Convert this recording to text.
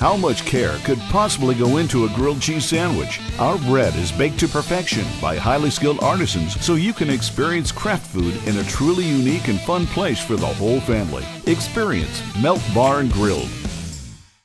How much care could possibly go into a grilled cheese sandwich? Our bread is baked to perfection by highly skilled artisans so you can experience craft food in a truly unique and fun place for the whole family. Experience Melt Bar and Grilled